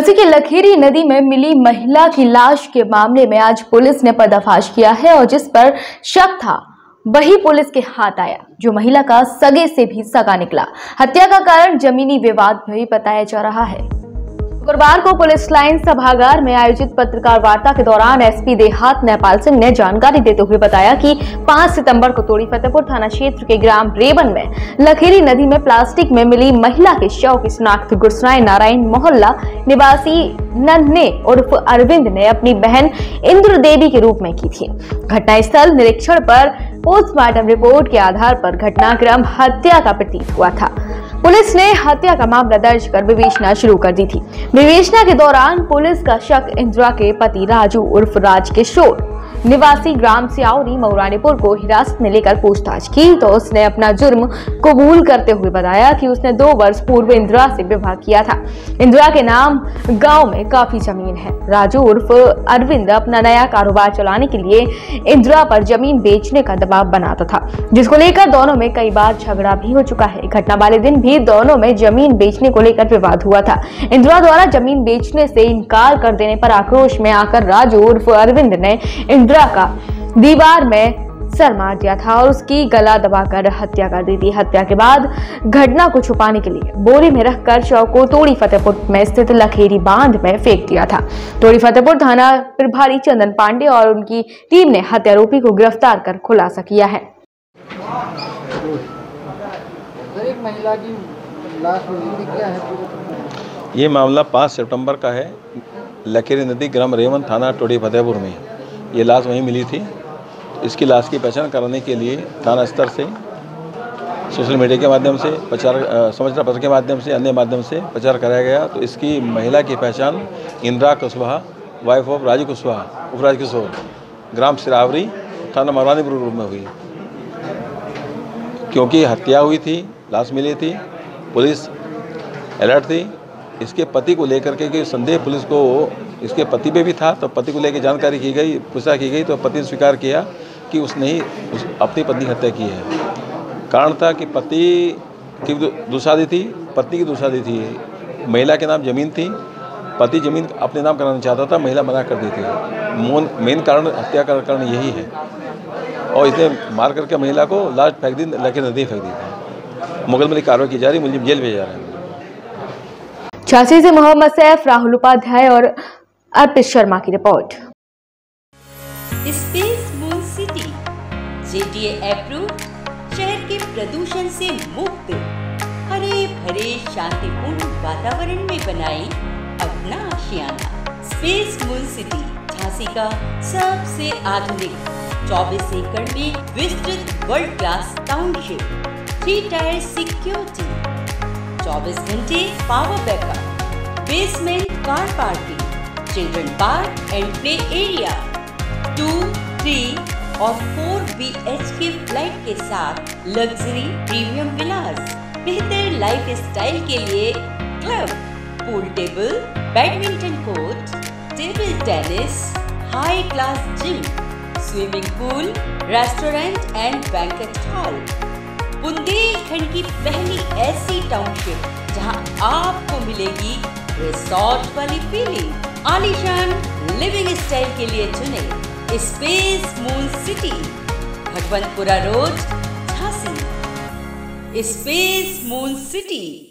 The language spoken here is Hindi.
झांसी के लखेरी नदी में मिली महिला की लाश के मामले में आज पुलिस ने पर्दाफाश किया है और जिस पर शक था, वही पुलिस के हाथ आया, जो महिला का सगे से भी सगा निकला। हत्या का कारण जमीनी विवाद भी बताया जा रहा है। शुक्रवार को पुलिस लाइन सभागार में आयोजित पत्रकार वार्ता के दौरान एसपी देहात नेपाल सिंह ने जानकारी देते हुए बताया कि 5 सितंबर को तोड़ी फतेहपुर थाना क्षेत्र के ग्राम रेवन में लखेरी नदी में प्लास्टिक में मिली महिला के शव की शिनाख्त गुरसराय नारायण मोहल्ला निवासी नन्हे उर्फ़ अरविंद ने अपनी बहन इंद्र देवी के रूप में की थी। घटनास्थल निरीक्षण पर पोस्टमार्टम रिपोर्ट के आधार पर घटनाक्रम हत्या का प्रतीत हुआ था। पुलिस ने हत्या का मामला दर्ज कर विवेचना शुरू कर दी थी। विवेचना के दौरान पुलिस का शक इंदिरा के पति राजू उर्फ़ राज किशोर निवासी ग्राम सियावरी मऊरानीपुर को हिरासत में लेकर पूछताछ की तो उसने अपना जुर्म कबूल करते हुए बताया कि उसने दो वर्ष पूर्व इंदिरा से विवाह किया था। इंदिरा के नाम गाँव में काफ़ी ज़मीन है। राजू उर्फ़ अरविंद अपना नया कारोबार चलाने के लिए इंदिरा पर ज़मीन बेचने का दबाव बनाता था, जिसको लेकर दोनों में कई बार झगड़ा भी हो चुका है। घटना वाले दिन भी दोनों में ज़मीन बेचने को लेकर विवाद हुआ था। इंदिरा द्वारा ज़मीन बेचने से इनकार कर देने पर आक्रोश में आकर राजू उर्फ़ अरविंद ने का दीवार में सर मार दिया था और उसकी गला दबाकर हत्या कर दी थी। हत्या के बाद घटना को छुपाने के लिए बोरी में रखकर शव को तोड़ी फतेहपुर में स्थित लखेरी बाँध में फेंक दिया था। तोड़ी फतेहपुर थाना प्रभारी चंदन पांडे और उनकी टीम ने हत्यारोपी को गिरफ़्तार कर खुलासा किया है। महिला की लाश क्या है। ये मामला पाँच सितंबर का है। लखेरी नदी ग्राम रेवन थाना टोडी फतेहपुर में ये लाश वहीं मिली थी। इसकी लाश की पहचान कराने के लिए थाना स्तर से, सोशल मीडिया के माध्यम से, प्रचार समाचार पत्र के माध्यम से, अन्य माध्यम से प्रचार कराया गया। तो इसकी महिला की पहचान इंदिरा कुशवाहा वाइफ ऑफ़ राजू कुशवाहा, उपराज किशोर, ग्राम सिरावरी, थाना मरवानीपुर रूप में हुई। क्योंकि हत्या हुई थी, लाश मिली थी, पुलिस अलर्ट थी इसके पति को लेकर के संदेह पुलिस को, इसके पति पे भी था तो पति को लेकर जानकारी की गई पूछा की गई तो पति ने स्वीकार किया कि उसने ही उस अपनी पत्नी हत्या की है। कारण था कि पति की दु- दुशादी थी, पत्नी की दुशादी थी। महिला के नाम ज़मीन थी, पति ज़मीन अपने नाम कराना चाहता था, महिला मना कर दी थी मोन कारण, हत्या का कारण यही है। और इसने मार करके महिला को लाश फेंक दी लेके नदी फेंक दी थी। मुकदमे की कार्रवाई की जा रही मुझे जेल भेजा रहे हैं। झांसी से मोहम्मद सैफ, राहुल उपाध्याय और अर्पित शर्मा की report. Space moon city JTA approve शहर के प्रदूषण से मुक्त। हरे भरे, शांतिपूर्ण वातावरण में बनाए अपना आशियाना। स्पेस मून सिटी, झांसी का सबसे आधुनिक 24 एकड़ में विस्तृत world class township three tier security 24 घंटे power backup basement car parking children park and play area two three और four B H K flat के साथ लग्जरी प्रीमियम विलास बेहतर लाइफ स्टाइल के लिए club pool table badminton court table tennis high class gym swimming pool restaurant and banquet hall Bundelkhand की पहली ऐसी टाउनशिप जहाँ आपको मिलेगी रिसोर्ट वाली फीलिंग आलिशान लिविंग स्टाइल के लिए चुने space moon city Bhagwantpura road, Jhansi. Space moon city